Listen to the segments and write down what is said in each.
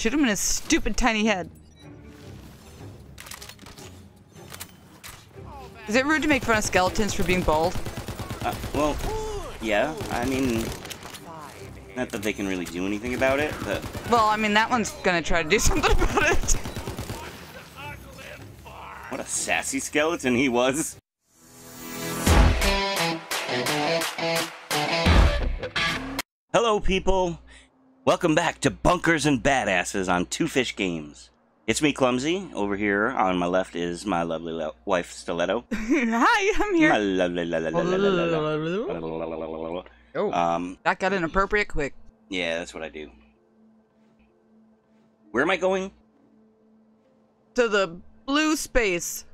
Shoot him in his stupid tiny head. Is it rude to make fun of skeletons for being bald? Uh, well, yeah. I mean, not that they can really do anything about it, but Well, I mean, that one's gonna try to do something about it. what a sassy skeleton he was. Hello, people. Welcome back to Bunkers and Badasses on Two Fish Games. It's me, Clumsy. Over here on my left is my lovely wife, Stiletto. Hi, I'm here. My lovely. Oh, um, that got inappropriate quick. Yeah, that's what I do. Where am I going? To the blue space.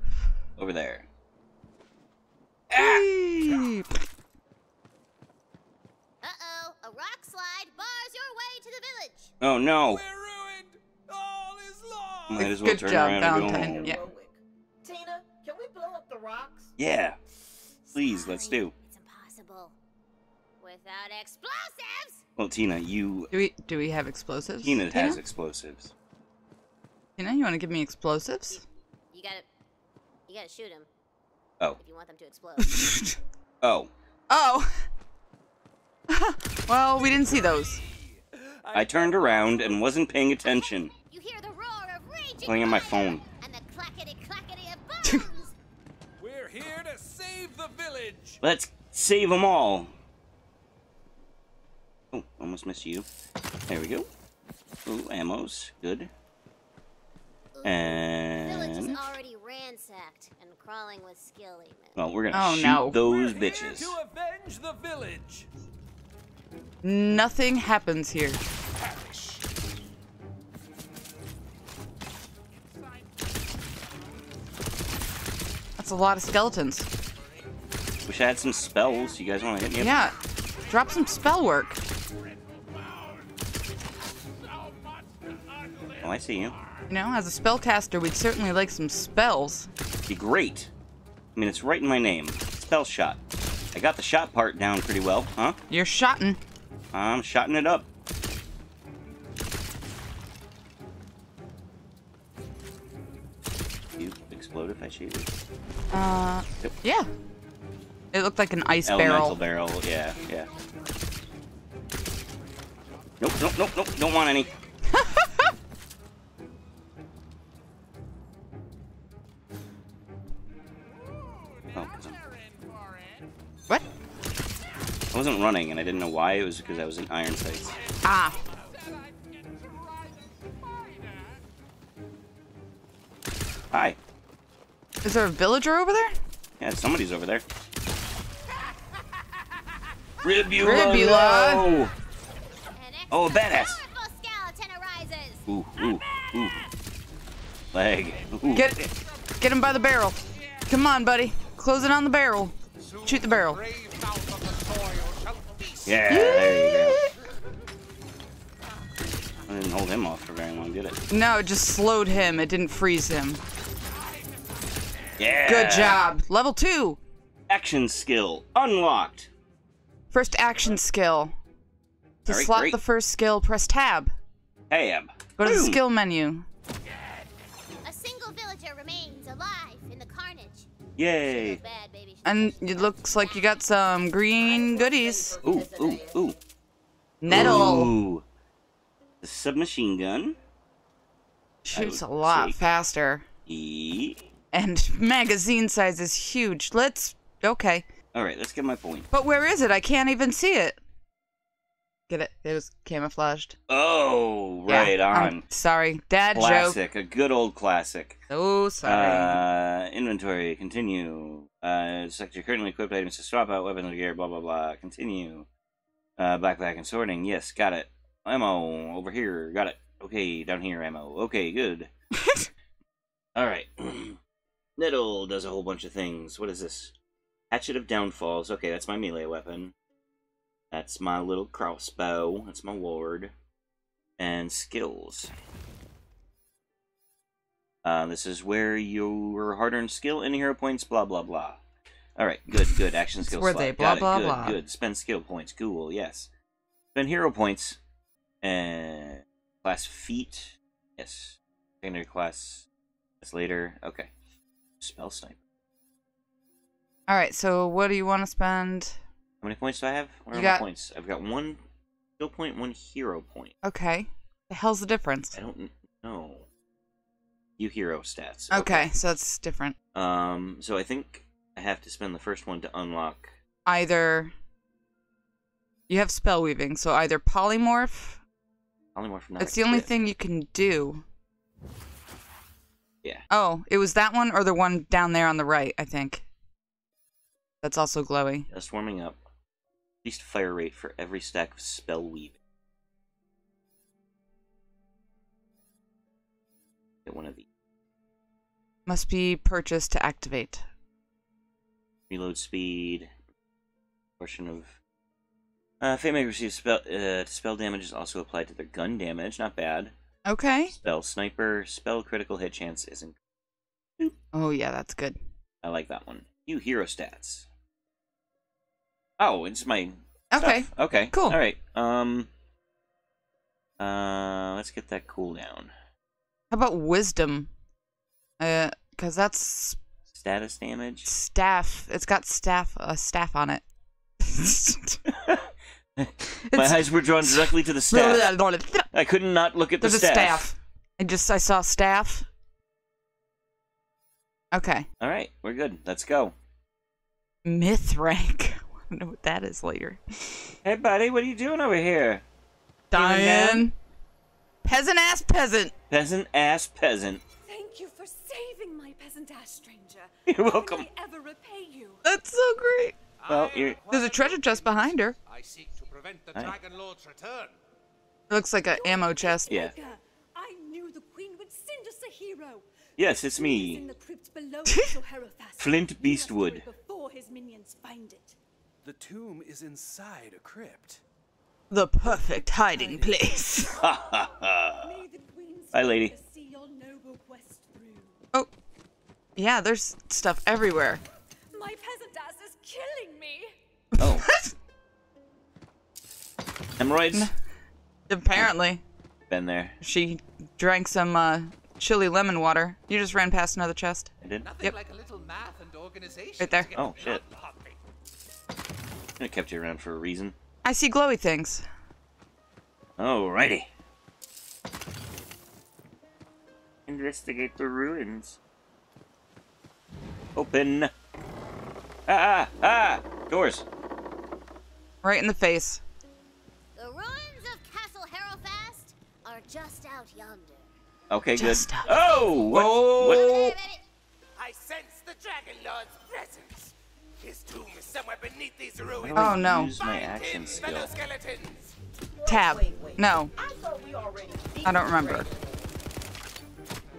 Over there. Ah! Oh no! We're ruined. All is lost. Might as well Good turn job, around and go Valentine. home. Yeah. Tina, can we blow up the rocks? Yeah. Please, let's do. It's impossible. Without explosives! Well, Tina, you. Do we do we have explosives? Tina has explosives. Tina, you want to give me explosives? You gotta... You gotta shoot them Oh. if you want them to explode. Oh. Oh. well, we didn't see those. I turned around and wasn't paying attention. you hear the roar of raging Playing on my phone. And the clackety-clackety of bones! We're here to save the village. Let's save them all. Oh, almost missed you. There we go. Ooh, ammo's good. Ooh, the village is And already ransacked and crawling with skilly men. well, we're gonna Oh, shoot no. those We're bitches. Here to avenge the village. Nothing happens here. That's a lot of skeletons. Wish I had some spells. You guys want to hit me up? Yeah. Drop some spell work. Oh, I see you. You know, as a spellcaster, we'd certainly like some spells. Be great. I mean, it's right in my name. Spell shot. I got the shot part down pretty well, huh? You're shotting. I'm shotting it up. You explode if I shoot you. Uh, Yep. yeah. It looked like an ice Elemental barrel. barrel, yeah, yeah. Nope, nope, nope, nope, don't want any. oh, What? I wasn't running and I didn't know why. It was because I was in iron sights. Ah. Hi. Is there a villager over there? Yeah, somebody's over there. Ribula! Ribula. no! Oh, a badass. powerful skeleton arises. Ooh, ooh, ooh. Leg. Ooh. Get get him by the barrel. Come on, buddy. Close it on the barrel. Shoot the barrel. Yeah, there you go. I didn't hold him off for very long, did it? No, it just slowed him. It didn't freeze him. Yeah. Good job. Level two. Action skill unlocked. First action skill. To Very slot great. the first skill, press tab. Tab. Go to the skill menu. A single villager remains alive in the carnage. Yay. Bad. And it looks like you got some green goodies. Ooh, ooh, ooh. Nettle. Ooh. The submachine gun. Shoots a lot take- faster. E. And magazine size is huge. Let's. Okay. All right, let's get my point. But where is it? I can't even see it. Get it? It was camouflaged. Oh, Yeah, right I'm on. sorry. Dad joke. Classic, a good old classic. Oh, sorry. Uh, inventory, continue. Uh, select your currently equipped items to swap out weapons gear, blah, blah, blah. Continue. Uh, backpack and sorting. Yes, got it. Ammo, over here. Got it. Okay, down here, ammo. Okay, good. Alright. Nettle does a whole bunch of things. What is this? Hatchet of Downfalls. Okay, that's my melee weapon. That's my little crossbow. That's my ward. And skills. Uh, this is where your hard-earned skill and hero points, blah blah blah. All right, good, good. Action skill where slot. they Got blah, it. blah, good, blah. good. Spend skill points. Cool. Yes. Spend hero points. And Class feat. Yes. Secondary class. That's later. Okay. Spell sniper. All right. So what do you want to spend? How many points do I have? What You are got- my points? I've got one skill point, one hero point. Okay. The hell's the difference? I don't know. You hero stats. Okay, so it's different. Um. So I think I have to spend the first one to unlock. Either you have spell weaving, so either polymorph. Polymorph. Not It's the only thing you can do. Yeah. Oh, it was that one or the one down there on the right, I think. That's also glowy. Just warming up. Least fire rate for every stack of spell weaving. Get one of these. Must be purchased to activate. Reload speed. Portion of. Uh, Fate Maker receives spell. Uh, spell damage is also applied to their gun damage. Not bad. Okay. Spell sniper. Spell critical hit chance isn't. Oh yeah, that's good. I like that one. New hero stats. Oh, it's my. Okay. stuff. Okay. Cool. All right. Um. Uh, let's get that cooldown. How about wisdom? Uh, cause that's Status damage. staff. It's got staff. A staff on it. My It's- eyes were drawn directly to the staff. I could not look at the a staff. staff. I just I saw staff. Okay. All right, we're good. Let's go. Myth rank. I don't know what that is later. Hey, buddy, what are you doing over here? Feeling Diane. Peasant ass peasant. Peasant ass peasant. Thank you for saving my peasant ass stranger. You're welcome. How welcome. Can I ever repay you? That's so great. Well, you're. There's a treasure chest behind her. I seek to prevent the Aye. Dragon Lord's return. It looks like an ammo chest. Yeah. I knew the queen would send us a hero. Yes, it's He in me. the crypt below Flint Beastwood. Before his minions find it. The tomb is inside a crypt. The perfect hiding place. Hi, lady. to see your noble quest through. Oh. Yeah, there's stuff everywhere. My peasant ass is killing me. Oh. Hemorrhoids? Apparently. Been there. She drank some uh, chili lemon water. You just ran past another chest. I did. Nothing Yep. like a little math and organization. Right there. Oh, shit. blood. I kept you around for a reason. I see glowy things. Alrighty. Investigate the ruins. Open. Ah, ah, ah! Doors. Right in the face. Just out yonder. Okay, Just good. up. Oh! What? Oh. what? Oh. I sense the Dragon Lord's presence. His tomb is somewhere beneath these ruins. Oh, no. Use my action skill. skeletons. Tab. Wait, wait. No, I thought we already I don't remember.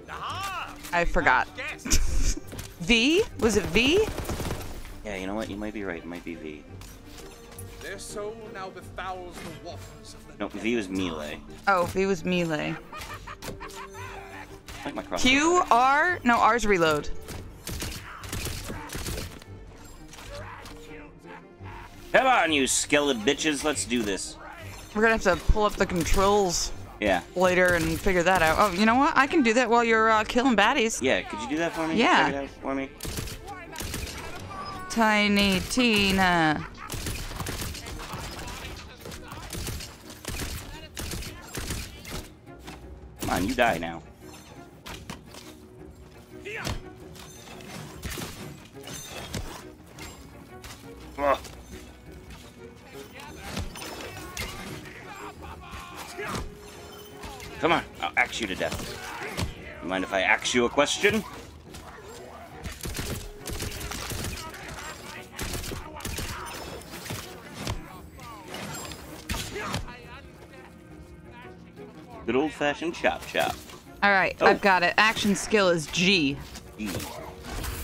Aha! I forgot. V? Was it V? Yeah, you know what? You might be right. It might be V. Their soul now befouls the waters of the No, V was melee. Oh, V was melee. Like my. Q, R? No, R's reload. Come on, you skeleton bitches. Let's do this. We're gonna have to pull up the controls Yeah. later and figure that out. Oh, you know what? I can do that while you're uh, killing baddies. Yeah, could you do that for me? Yeah. Check it for me. Tiny Tina. Come on, you die now. Come on, I'll axe you to death. Mind if I axe you a question? Good old fashioned chop chop. All right, Oh. I've got it. Action skill is G.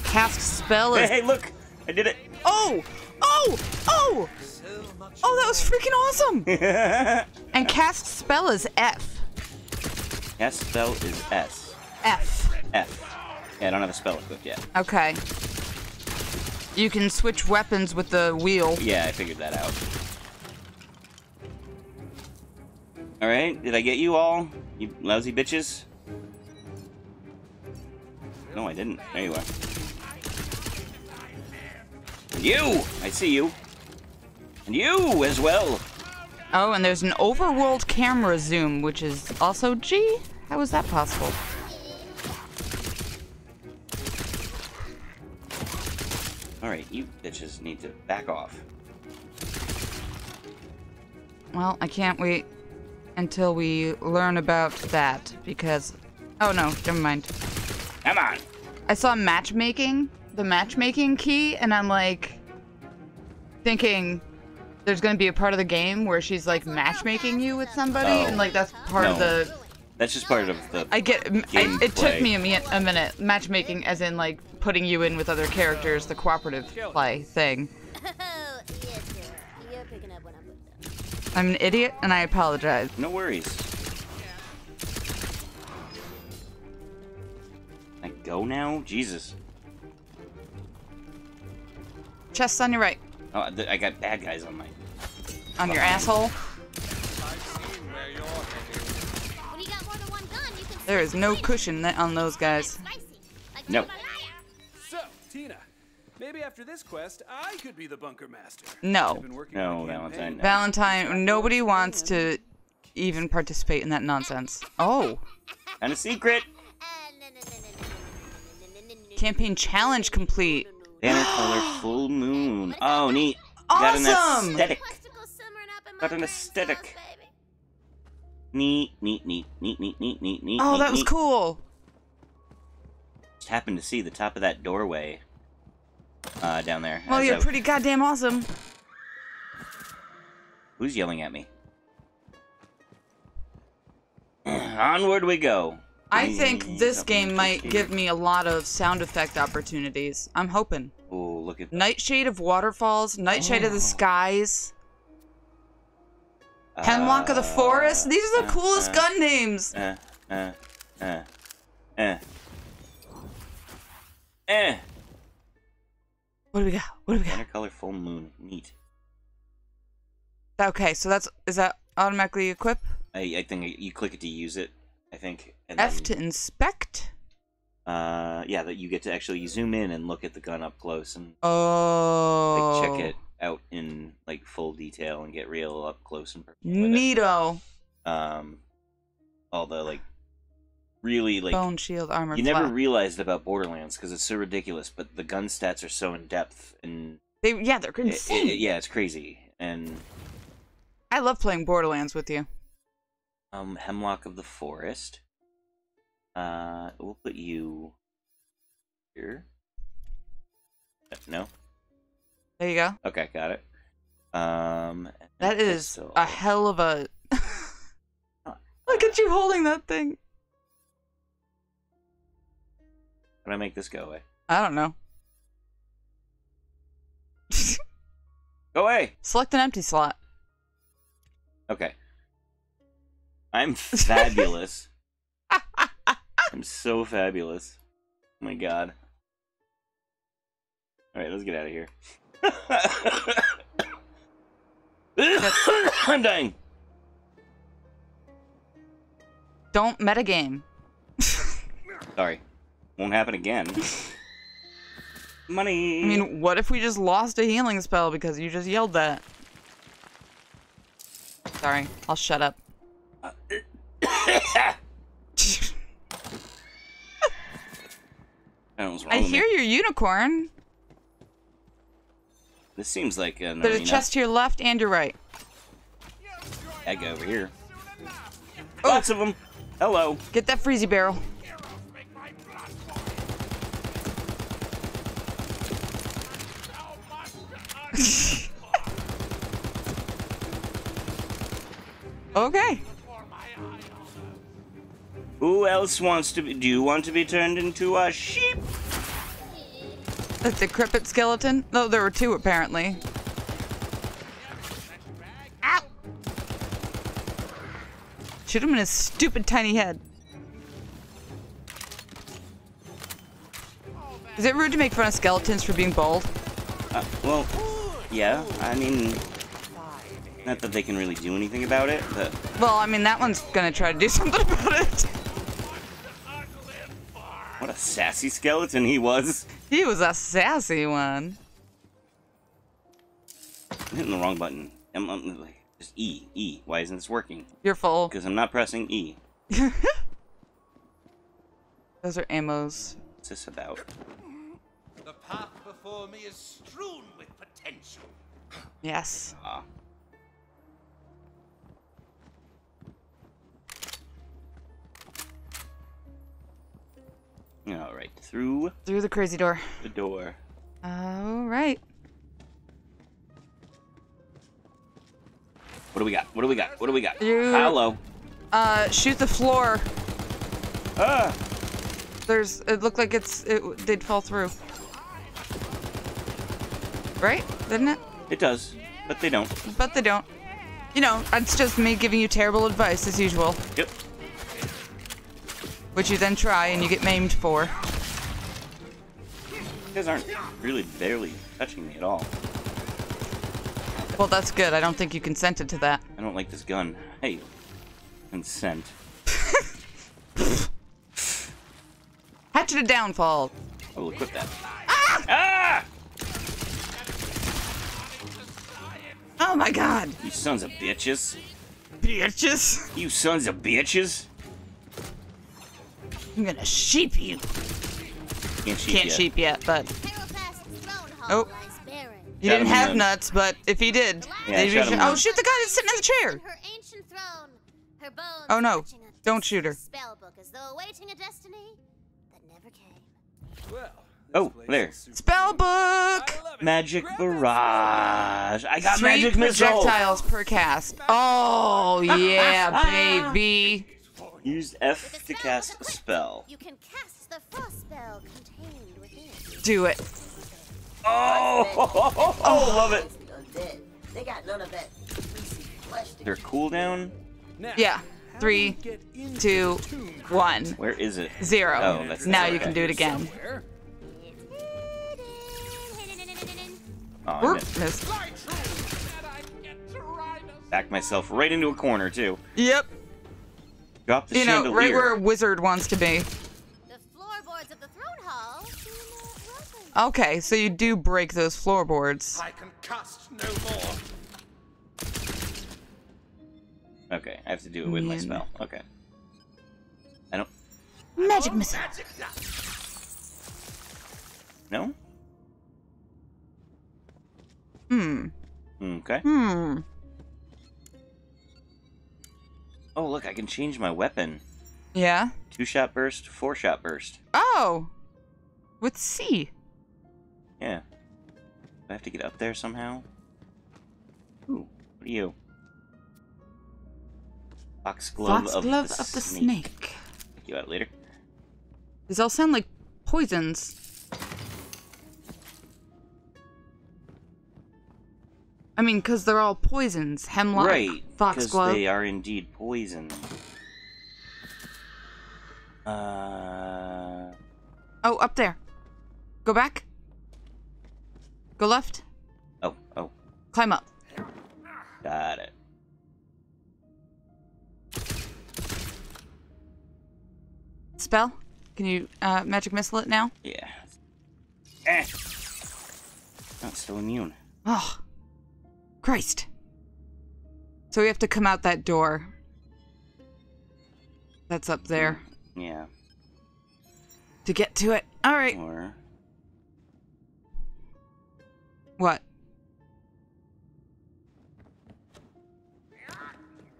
Cast spell Hey, is. hey, look! I did it! Oh! Oh! Oh! Oh, that was freaking awesome! And cast spell is F. S spell is S. F. F. Yeah, I don't have a spell equipped yet. Okay. You can switch weapons with the wheel. Yeah, I figured that out. All right, did I get you all? You lousy bitches. No, I didn't. There you are. And you! I see you. And you as well. Oh, and there's an overworld camera zoom, which is also G? How is that possible? All right, you bitches need to back off. Well, I can't wait until we learn about that, because... Oh no, never mind. Come on. I saw matchmaking, the matchmaking key, and I'm like... Thinking there's gonna be a part of the game where she's like matchmaking you with somebody, Oh. and like that's part of No. the That's just part of the. I get. I, it took me a, mi- a minute. Matchmaking, as in like putting you in with other characters, the cooperative play thing. Oh, yes, sir. You're picking up what I'm putting down. I'm an idiot, and I apologize. No worries. I go now? Jesus. Chests on your right, Oh, I got bad guys on my. on your asshole. When you got more than one gun, you can There is no cushion on those guys. Spicy. Like No. So, Tina, Maybe after this quest, I could be the bunker master. No. No, Valentine. No. Valentine, nobody wants to even participate in that nonsense. Oh. And a secret. Campaign challenge complete. Banner color, full moon. Oh, neat. Awesome. Got an aesthetic. Got an aesthetic. Neat, neat, neat, neat, neat, neat, neat, neat. Oh, neat, that was neat. cool. Just happened to see the top of that doorway. Uh, down there. Well, you're I- pretty goddamn awesome. Who's yelling at me? Onward we go. I think this game might give me a lot of sound effect opportunities. I'm hoping. Oh, look at that. Nightshade of Waterfalls, Nightshade of the Oh. Skies, Hemlock of the Forest. These are the uh, coolest uh, gun names. Uh, uh, uh, uh. Eh. What do we got? What do we got? Banner color full moon. Neat. Okay, so that's is that automatically equip? I, I think you click it to use it. I think. And F then, to inspect. Uh, yeah, that you get to actually zoom in and look at the gun up close and Oh. like check it out in like full detail and get real up close and personal. Neato. Um, all the like really like Bone shield armor. you never realized about Borderlands because it's so ridiculous, but the gun stats are so in depth and They yeah, they're it- insane. it- yeah, it's crazy. And I love playing Borderlands with you. um, Hemlock of the Forest. Uh, we'll put you here. No. There you go. Okay, got it. Um, That is pistol. a hell of a. Look at you holding that thing. How do I make this go away? I don't know. Go away. Select an empty slot. Okay. I'm fabulous. I'm so fabulous. Oh my god. Alright, let's get out of here. I'm dying. Don't metagame. Sorry. Won't happen again. Money. I mean, what if we just lost a healing spell because you just yelled that? Sorry, I'll shut up. I, don't know what's wrong I me. hear your unicorn. This seems like an There's a chest to your left and your right. Egg over here. Oh. Lots of them. Hello. Get that freezy barrel. Okay. Who else wants to be? Do you want to be turned into a sheep? The decrepit skeleton? No, there were two apparently. Ow! Shoot him in his stupid tiny head. Is it rude to make fun of skeletons for being bald? Uh, well, yeah. I mean, Not that they can really do anything about it, but Well, I mean, that one's gonna try to do something about it. what a sassy skeleton he was. He was a sassy one. I'm hitting the wrong button. I'm, I'm like, just E, E. Why isn't this working? You're full. Because I'm not pressing E. Those are ammos. What's this about? The path before me is strewn with potential. Yes. Ah. All right, through Through the crazy door. the door. All right. What do we got? What do we got? What do we got? You- Hello. Uh, shoot the floor. Ah! There's. It looked like it's. It did fall through. Right? Doesn't it? It does, but they don't. But they don't. You know, it's just me giving you terrible advice as usual, Yep. which you then try and you get maimed for. You guys aren't really barely touching me at all. Well, that's good. I don't think you consented to that. I don't like this gun. Hey, consent. Hatchet of downfall. I will equip that. Ah! Oh my god. You sons of bitches. Bitches. You sons of bitches. I'm gonna sheep you. Can't sheep Can't yet. sheep yet, but Herofast's throne hall Oh. he didn't have the- nuts, but if he did, Yeah, they'd shot him sh- oh the- shoot the guy that's sitting in the chair. On her ancient throne, her bones Oh, no. clutching a Don't shoot her. distant Spellbook as though awaiting a destiny that never came. Well. Oh, there. place there. is super- Spell book. I love it. Magic barrage. I got Three magic missile. projectiles per cast. Oh yeah, baby. Used With F to cast a spell. You can cast the frost spell contained within. Do it. Oh, oh, oh love it. They got none of that greasy flesh Their cooldown. Yeah. how do Three, we get into two, the tomb one, Where is it? zero. Oh, that's now you can do it again. somewhere? Oh, I Oop, missed. missed. Backed myself right into a corner too. Yep. Drop the You know, right where a wizard wants to be. The floorboards of the throne hall seem welcome. Okay, so you do break those floorboards. I can cast no more. Okay, I have to do it with my Man. spell. Okay. I don't. Magic missile. Magic. No. Hmm. Okay. Hmm. Oh, look, I can change my weapon. Yeah. Two shot burst, four shot burst. Oh. With C. Yeah. Do I have to get up there somehow? Ooh, what are you? Foxglove, of, Foxglove the of the snake. snake. Check you out later. These all sound like poisons. I mean, because they're all poisons. Hemlock, right, because foxglove. they are indeed poison. Uh, Oh, up there. Go back. Go left. oh, oh, Climb up. got it. Spell. Can you uh, magic missile it now? Yeah. Eh. Not still immune. Oh, Christ. So we have to come out that door. That's up there. Yeah. To get to it. All right. Or What?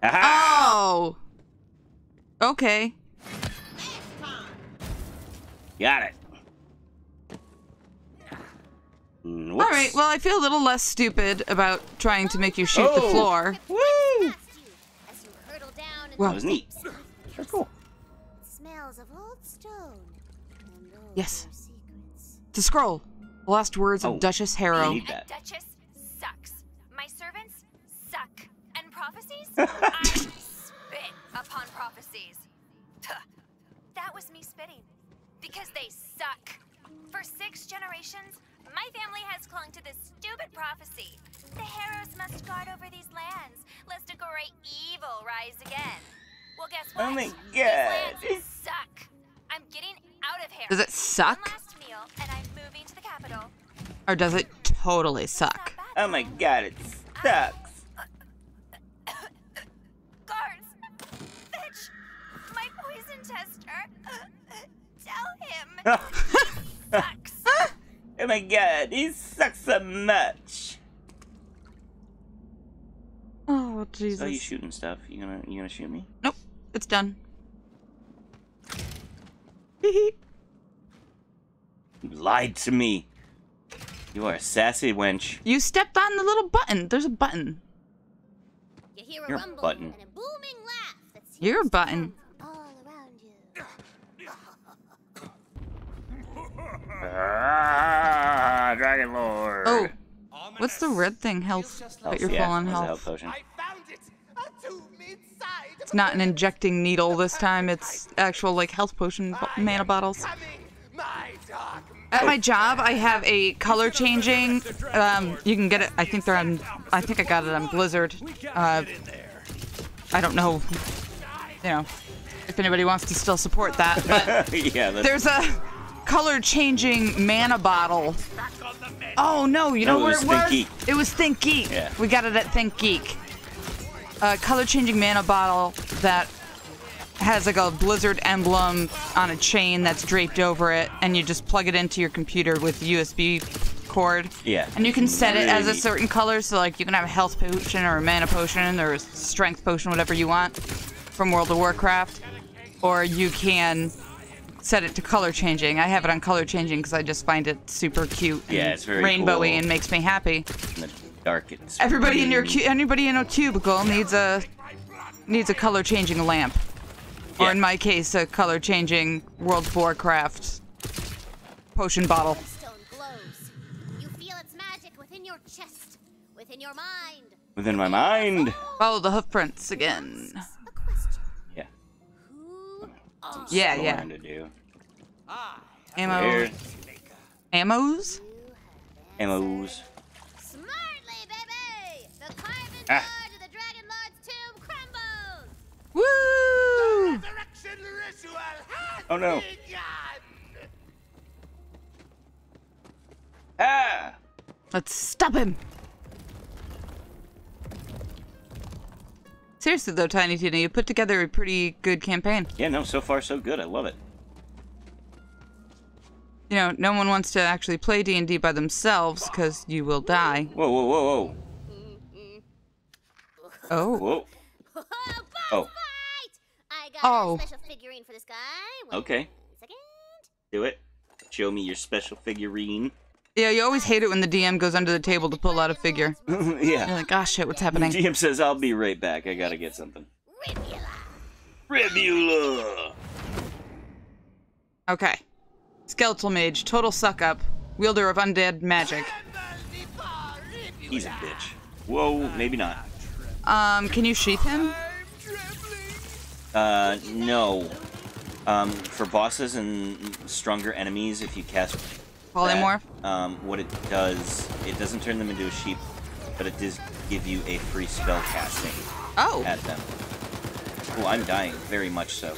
Aha! Oh. Okay. Got it. Mm, All whoops. right. Well, I feel a little less stupid about trying to make you shoot the Oh. floor. Woo! Past you as you hurtle down into Well- That was neat. deeps of Very cool. Smells of old stone Yes. secrets. The scroll. The last words Oh, of Duchess Harrow. I need that. Duchess sucks. My servants suck. And prophecies? I spit upon prophecies. That was me spitting. Because they suck. For six generations, My family has clung to this stupid prophecy. The Harrows must guard over these lands, lest a great evil rise again. Well, guess oh what? Oh my These God. lands suck. I'm getting out of here. Does it One suck? last meal, and I'm moving to the capital. Or does it totally suck? Bad, Oh my god, it sucks. Guards! Bitch! My poison tester! Tell him! Sucks! Oh my god, he sucks so much. Oh Jesus! So you Jesus! shooting stuff? You gonna you gonna shoot me? Nope, it's done. You lied to me. You are a sassy wench. you stepped on the little button. There's a button. You hear a You're a button. and a booming laugh that You're a to button. come from all around you. Ah, Dragon Lord. Oh, what's the red thing? Health. But you're yeah, full on health. health potion. I found it! A tube inside! It's not an injecting needle this time. It's actual like health potion mana bottles. Coming! My dark At my job, I have a color changing. Um, you can get it. I think they're on. I think I got it on Blizzard. Uh, I don't know. You know, if anybody wants to still support that, but yeah, there's a color changing mana bottle. Oh no, you know No, it where was it Think was? Geek. It was ThinkGeek. Yeah. We got it at ThinkGeek. A color changing mana bottle that has like a Blizzard emblem on a chain that's draped over it, and you just plug it into your computer with USB cord. Yeah. And you can set it Really as a certain color, so like you can have a health potion or a mana potion or a strength potion, whatever you want, from World of Warcraft, or you can set it to color changing. I have it on color changing because I just find it super cute and Yeah, it's very rainbowy cool. and makes me happy. in the dark. It's Everybody in your anybody in a cubicle needs a needs a color changing lamp, or in my case, a color changing World of Warcraft potion bottle. You feel its magic within your chest, within your mind. within my mind. Follow the hoof prints again. A question. Yeah. Yeah, What yeah. am to do? Ammo, Here, ammos. ammos. Smartly, baby! The carving Ah. to the Dragon Lord's tomb crumbles! Woo! resurrection ritual has Oh, no. begun! Ah! Let's stop him. Seriously though, Tiny Tina, you put together a pretty good campaign. Yeah, no, so far so good. I love it. You know, no one wants to actually play D&D by themselves because you will die. Whoa, whoa, whoa, Oh. whoa, whoa. Oh. fight! I got Oh. a special figurine for this guy. Okay, second. do it. Show me your special figurine. Yeah, you always hate it when the DM goes under the table to pull out a figure. You're yeah. like, oh shit, what's happening? DM says I'll be right back. I gotta get something. Ribula! Ribula. Okay. Skeletal Mage, total suck up, wielder of undead magic. He's a bitch. Whoa, maybe not. Um, can you sheath him? Uh, no. Um, for bosses and stronger enemies, if you cast Polymorph? that, um, what it does, it doesn't turn them into a sheep, but it does give you a free spell casting Oh, at them. Oh, I'm dying, very much so.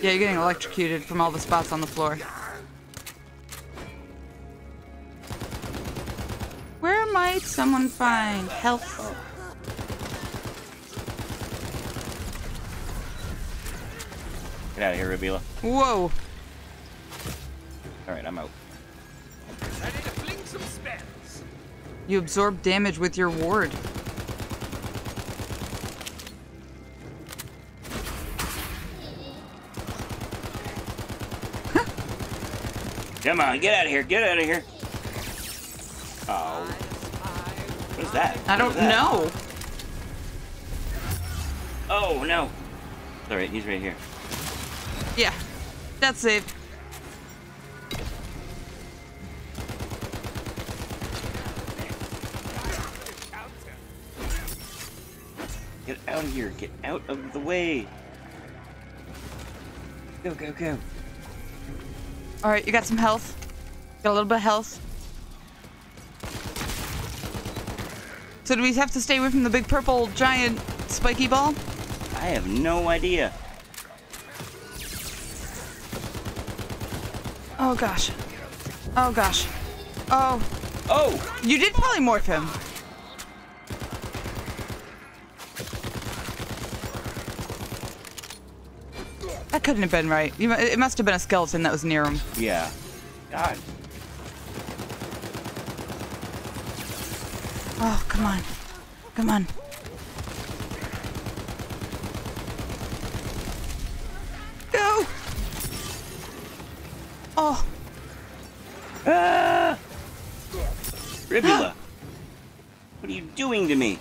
yeah, you're getting electrocuted from all the spots on the floor. Where might someone find health? Get out of here, Ribula. Whoa. Alright, I'm out. Ready to fling some spells. You absorb damage with your ward. Come on, get out of here, get out of here. Oh. What is that? I don't that? know. Oh, no. Alright, he's right here. Yeah, that's safe. Of here, get out of the way. Go, go, go. All right, you got some health. Got a little bit of health. So do we have to stay away from the big purple giant spiky ball? I have no idea. Oh gosh. Oh gosh. Oh, Oh! you did polymorph him. That couldn't have been right. You, it must have been a skeleton that was near him. Yeah. God. Oh, come on. Come on. Go! Oh, Ah! Ribula. what are you doing to me?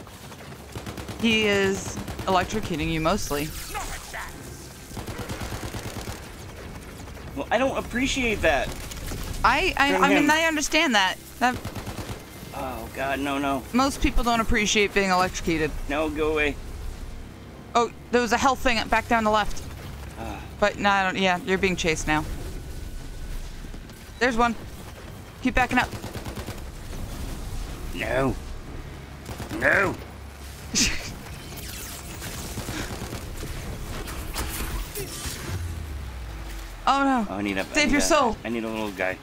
he is electrocuting you mostly. I don't appreciate that. I, I, I mean. I understand that. That Oh, God, no, no. most people don't appreciate being electrocuted. No, go away. Oh, there was a health thing back down the left. Ah. But no, I don't. Yeah, you're being chased now. There's one. Keep backing up. No. No. Oh. Oh, I need a. Save need your a- soul. I need a little guy.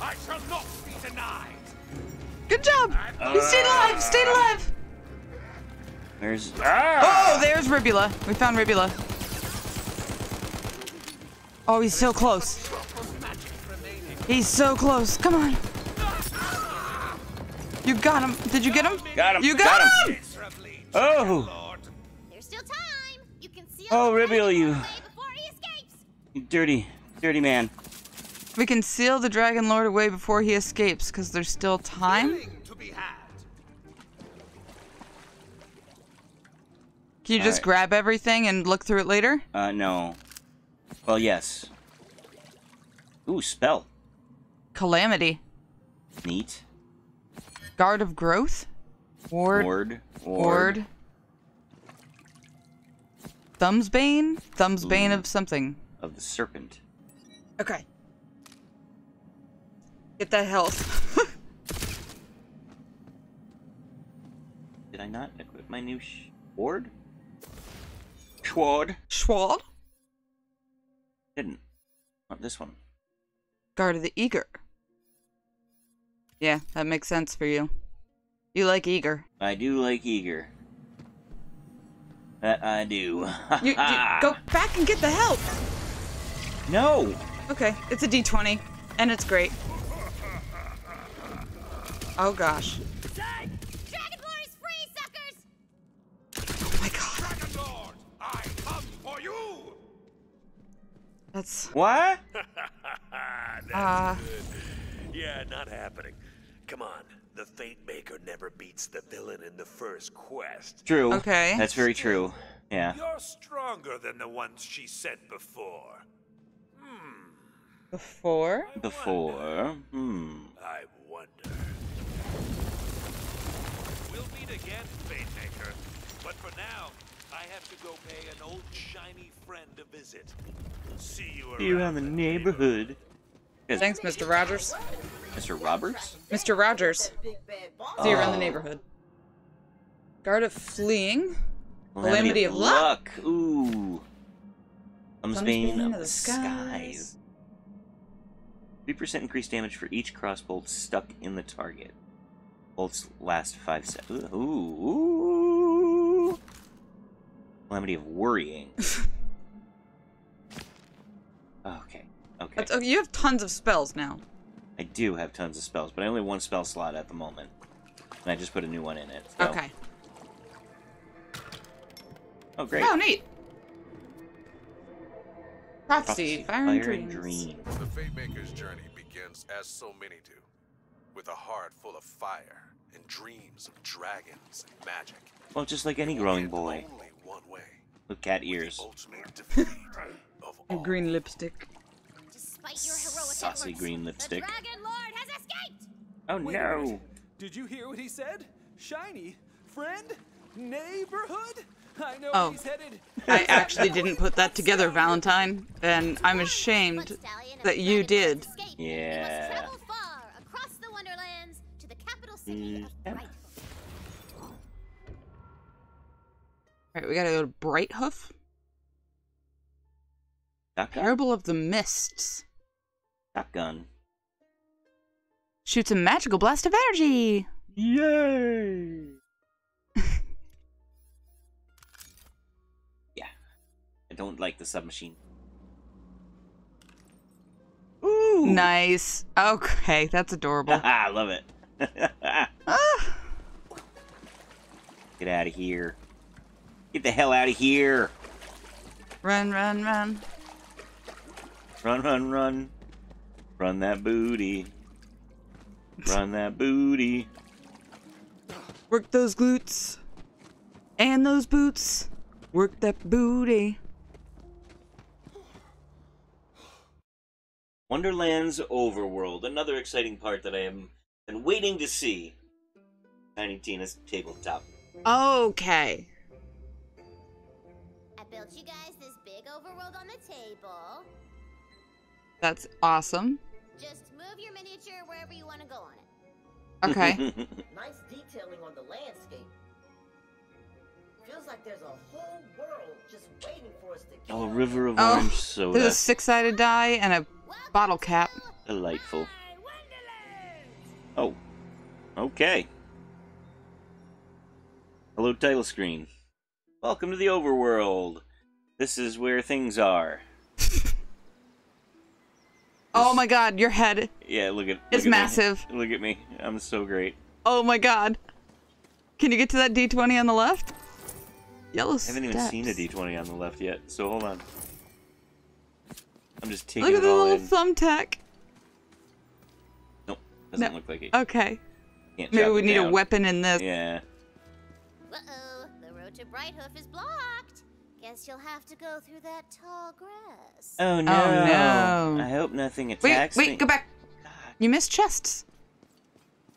I shall not be denied. Good job. You stayed alive. Stayed alive. There's. Ah! Oh, there's Ribula. We found Ribula. Oh, he's so close. He's so close. Come on. You got him. Did you get him? Got him. You got, him. Miserably, Oh! Lord. There's still time. You can seal Oh, the Ribble, dragon you- You dirty, dirty man. We can seal the Dragon Lord away before he escapes, because there's still time. To be had. Can you just Alright. grab everything and look through it later? Uh, no. Well, yes. Ooh, spell. Calamity. Neat. Guard of Growth? Ward. Ward. Ward. Thumbsbane? Thumbsbane Ooh. of something. Of the serpent. Okay. Get that health. Did I not equip my new sh- ward? Schwad? Schwad? Didn't. Not this one. Guard of the Eager. Yeah, that makes sense for you. You like Eager. I do like eager. That I do. You, you go back and get the health. No! Okay, it's a d20, and it's great. Oh gosh. Dragon Lord is free, suckers! Oh my god. Dragon I come for you. That's. What? Uh. Yeah, not happening. Come on, the Fate Maker never beats the villain in the first quest. True. Okay. That's very true. Yeah. You're stronger than the ones she sent before. Before? Before. Hmm. I wonder. We'll meet again, Fate Maker. But for now, I have to go pay an old shiny friend a visit. See you around. See you around the neighborhood. Thanks, Mr. Rogers. Mr. Roberts? Mr. Rogers. Big bad boss. See you around the neighborhood. Guard of Fleeing. Calamity Calamity of luck. Ooh. Thumbsbane Thumbsbane of the skies. 3% increased damage for each crossbolt stuck in the target. Bolts last 5 seconds. Ooh, ooh. Calamity of worrying. okay. Okay. That's, oh, you have tons of spells now. I do have tons of spells, but I only have one spell slot at the moment. And I just put a new one in it. so- Okay. Oh, great. Oh, neat. Prophecy, Prophecy, Fire, and Dreams. Dream. The Fate Maker's journey begins as so many do, with a heart full of fire and dreams of dragons and magic. Well, just like any growing boy Only one way. with cat ears. Ultimate of all. And green lipstick. Despite your Saucy efforts, green the lipstick. Dragon Lord has escaped! Oh Wait no! Did you hear what he said? Shiny? Friend? Neighborhood? I know Oh. where he's headed. I actually didn't put that together, Valentine, and I'm ashamed that you did. Yeah. Travel far across the Wonderlands to the capital city of Bright. Alright, we gotta go to Brighthoof. Shotgun? Parable of the Mists. Shotgun. Shoots a magical blast of energy. Yay! I don't like the submachine. Ooh! Nice. Okay, that's adorable. I love it. Ah, Get out of here. Get the hell out of here. run, run, run. Run, run, run. Run that booty. Run that booty. Work those glutes. And those boots. Work that booty. Wonderland's Overworld, another exciting part that I am been waiting to see. Tiny Tina's tabletop. Okay. I built you guys this big overworld on the table. That's awesome. Just move your miniature wherever you want to go on it. Okay. Nice detailing on the landscape. Feels like there's a whole world just waiting for us to kill. oh, River of Oh, Orange There's Soda. a six-sided die and a bottle cap. Delightful. Oh. Okay. Hello, title screen. Welcome to the Overworld. This is where things are. Oh my god, your head. Yeah, look at. It's look at me. massive. Look at me. I'm so great. Oh my god. Can you get to that D20 on the left? Yellow I haven't even seen a steps. D20 on the left yet, so hold on. I'm just taking Look at it the all little in. thumbtack. Nope, doesn't No. look like it. Okay. Can't Maybe we it need a weapon in this. Yeah. Uh-oh, the road to Brighthoof is blocked. Guess you'll have to go through that tall grass. Oh, oh no. no. I hope nothing Wait, attacks wait, me. go back. You missed chests.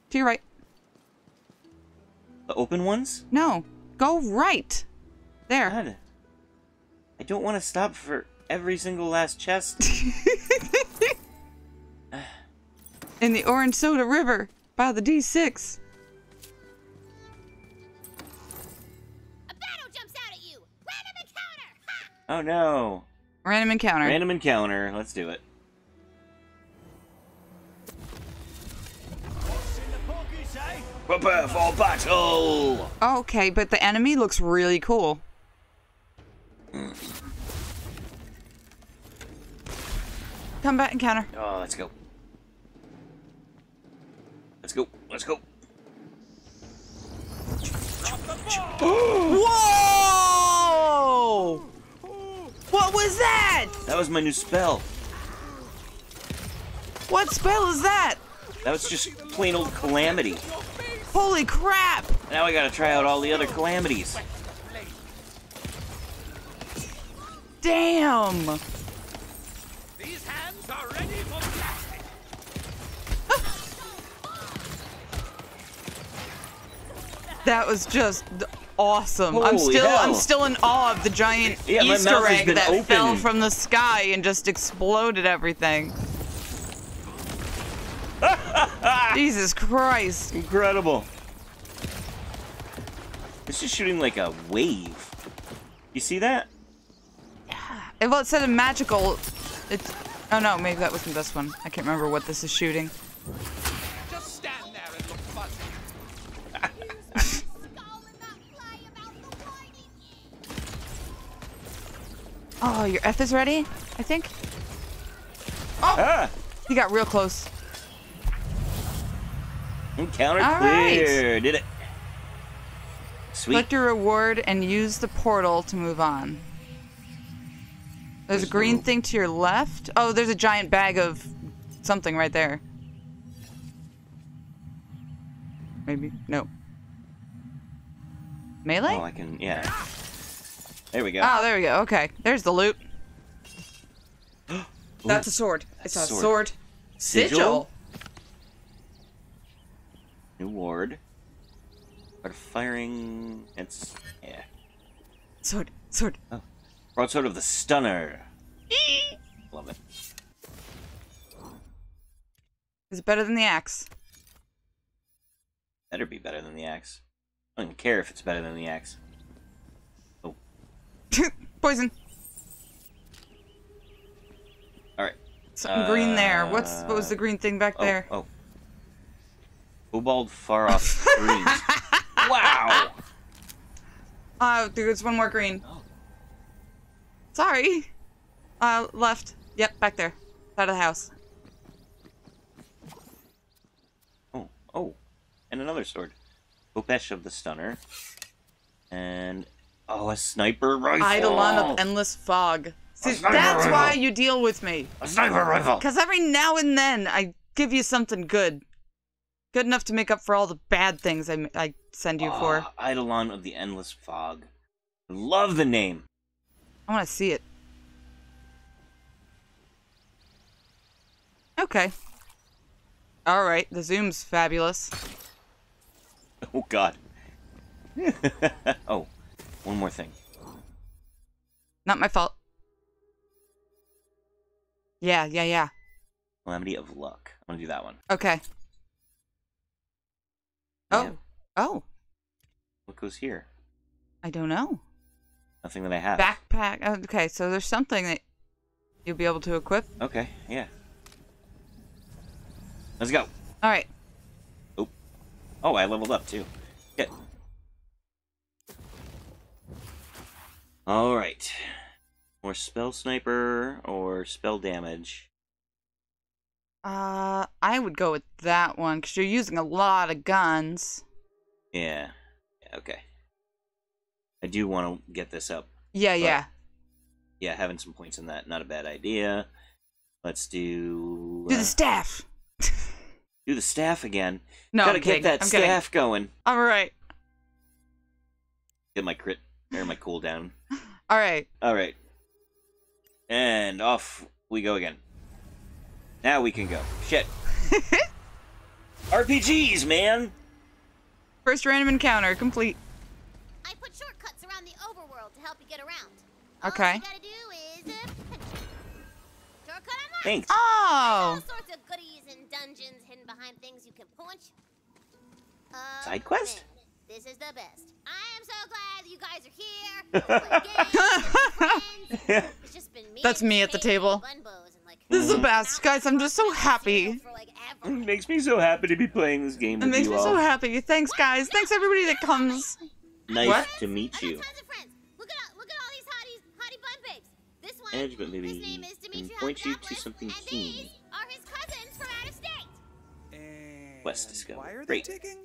To your right. The open ones? No. Go right. There. God. I don't want to stop for every single last chest. In the Orange Soda River by the D6. A battle jumps out at you. Random encounter. Ha! oh no. Random encounter. Random encounter. Let's do it. Prepare for battle! Okay, but the enemy looks really cool. Hmm. Combat encounter. Oh, let's go. Let's go. Let's go. Whoa! What was that? That was my new spell. What spell is that? That was just plain old calamity. Holy crap! Now I gotta try out all the other calamities. Damn! These hands are ready for blasting. That was just awesome. I'm Holy still I'm still in awe of the giant Yeah, Easter egg that open. fell from the sky and just exploded everything. Jesus Christ. Incredible. It's just shooting like a wave. You see that? Eh, Well, it said a magical. It's. Oh no, maybe that wasn't this one. I can't remember what this is shooting. Oh, your F is ready? I think. Ah! He got real close. Encounter All right. clear. Did it. Sweet. Collect your reward and use the portal to move on. There's a green ro- thing to your left. Oh, there's a giant bag of something right there. Maybe. No. Melee? Oh, I can. Yeah. There we go. Oh, there we go. Okay. There's the loot. That's a sword. It's a Sword. sword. Sigil? Sigil. New ward. But firing. It's. Yeah. Sword, sword. Oh. Broadsword of the Stunner. Love it. Is it better than the axe? Better be better than the axe. I don't even care if it's better than the axe. Poison. Alright. Something green there. What's what was the green thing back Oh, there? oh. Cobalt far off green. wow! Oh, dude, there's one more green. Sorry. Uh, left. Yep, back there. Out of the house. Oh, oh. And another sword. Kopesh of the Stunner. And oh, a sniper rifle. Eidolon of Endless Fog. See, that's rifle. why you deal with me. A sniper rifle. Because every now and then I give you something good. Good enough to make up for all the bad things I, I send you for. Ah, Eidolon of the Endless Fog. Love the name. I want to see it. Okay. Alright, the zoom's fabulous. Oh God. oh, one more thing. Not my fault. Yeah, yeah, yeah. Calamity of Luck. I'm gonna do that one. Okay. Oh. Yeah. Oh. What goes here? I don't know. Nothing that I have. Backpack. oh, Okay, so there's something that you'll be able to equip. Okay, yeah. Let's go. All right. Oh, Oh, I leveled up too. All right. More spell sniper or spell damage. Uh, I would go with that one because you're using a lot of guns. Yeah. yeah okay. I do want to get this up. Yeah, yeah. Yeah, having some points in that, not a bad idea. Let's do. Do uh, the staff. do the staff again. No, Gotta I'm get kidding. that I'm kidding. staff going. All right. Get my crit or my cooldown. All right. All right. And off we go again. Now we can go. Shit. RPGs, man. First random encounter complete. I put shortcuts around the overworld to help you get around. Okay. All you gotta do is uh. Shortcut unlocked. Thanks. Oh. All sorts of goodies and dungeons hidden behind things you can punch. Side quest? Man, This is the best. I am so glad you guys are here. Games. It's just been me That's me at the table. and Bunbos and, like, This is the best, guys. I'm just so happy. It makes me so happy to be playing this game It makes you me all. so happy. Thanks, guys. Thanks everybody that comes. Nice What? to meet you. got tons of friends. Look at all, look at all these hotties, hottie bun babes. This one, Edge, but maybe his name is Dimitri can point you to something and keen. these are his cousins from out of state. And Quest. Why are Great. they ticking?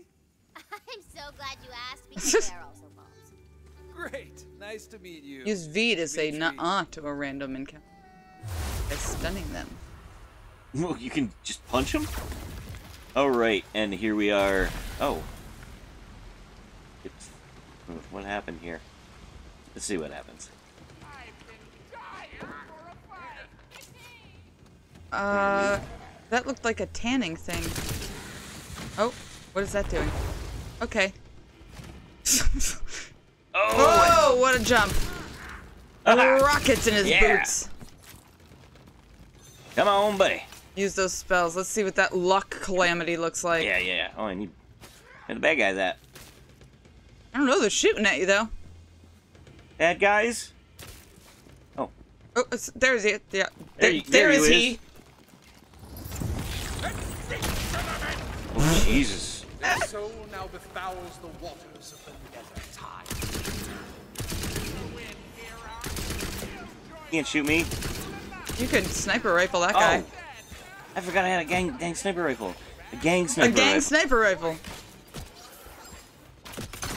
I'm so glad you asked because they're also bombs. Great. Nice to meet you. Use V to say Dimitri. nuh-uh to a random encounter. By stunning them. Well, you can just punch them? Alright, and here we are. Oh. It's, what happened here? Let's see what happens. Uh, that looked like a tanning thing. Oh, what is that doing? Okay. Oh! Whoa, what a jump. Ah! Rockets in his Yeah. boots. Come on, buddy. Use those spells. Let's see what that luck calamity looks like. Yeah, yeah, yeah. Oh, I need. Where the bad guys at? I don't know, they're shooting at you though. Bad guys? Oh, it's, there's he. Yeah. There you- there there is you he. is. Oh, Jesus. Their soul now befouls the waters of the nether tide. You can't shoot me. You can sniper rifle that Oh. guy. I forgot I had a gang gang sniper rifle. A gang sniper rifle. A gang rifle. sniper rifle.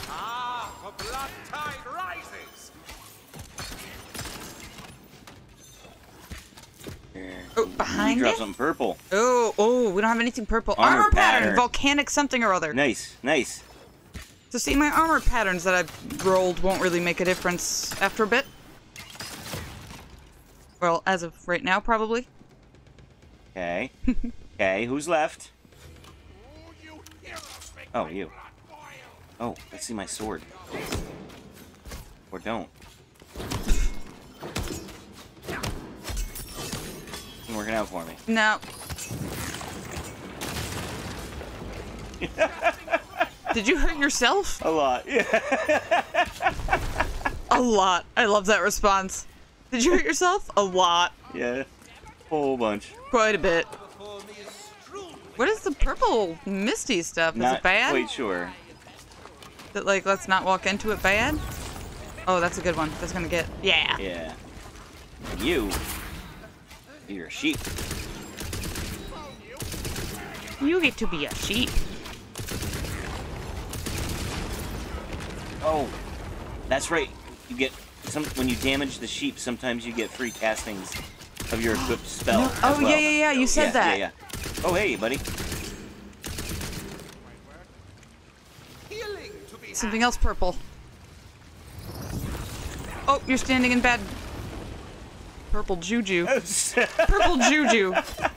Ah, the blood tide rises. Oh, behind you something purple. Oh, oh, we don't have anything purple. Armor Armor, pattern, pattern. volcanic something or other. Nice, nice. So see, my armor patterns that I've rolled won't really make a difference after a bit. Well, as of right now, probably. Okay. okay, who's left? Oh, you. Oh, let's see my sword. Or don't. Working out for me. No. Did you hurt yourself? A lot. Yeah. A lot. I love that response. Did you hurt yourself? A lot. Yeah. Whole bunch. Quite a bit. What is the purple misty stuff? Is it bad? quite sure. That like let's not walk into it bad? Oh, that's a good one. That's gonna get yeah. Yeah. You. You're a sheep. You get to be a sheep. Oh, that's right. You get some when you damage the sheep. Sometimes you get free castings of your equipped spell. No- oh, yeah, well. yeah, yeah, you said Yeah, that. Yeah, yeah. Oh, hey, buddy. Something else purple. Oh, you're standing in bad purple juju. purple juju. That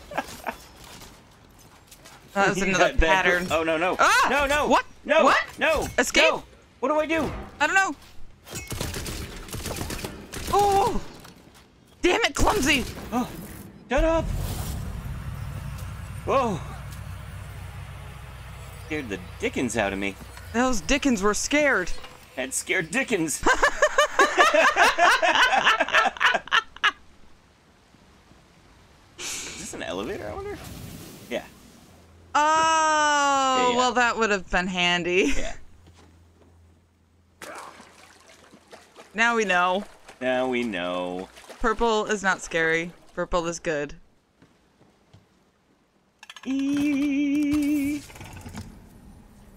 was another bad pattern. oh no no Ah! no no What? no What? no Escape? no. What do I do? I don't know. Oh! Damn it, clumsy! Oh, shut up! Whoa! Scared the dickens out of me. Those Dickens were scared. That scared Dickens. Is this an elevator? I wonder. Yeah. Oh, Yeah, yeah. well, that would have been handy. Yeah. Now we know. Now we know. Purple is not scary. Purple is good. Ooh,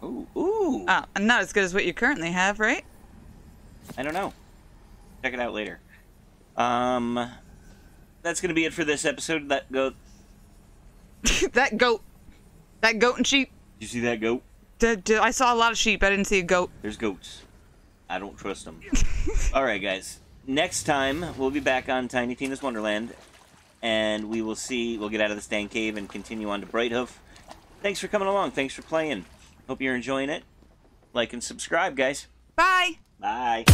ooh. Oh, and not as good as what you currently have, right? I don't know. Check it out later. Um, that's gonna be it for this episode. That goat. that goat. That goat and sheep. You see that goat? D- d- I saw a lot of sheep. I didn't see a goat. There's goats. I don't trust them. All right, guys. Next time we'll be back on Tiny Tina's Wonderland, and we will see. We'll get out of the Stand Cave and continue on to Brighthoof. Thanks for coming along. Thanks for playing. Hope you're enjoying it. Like and subscribe, guys. Bye. Bye.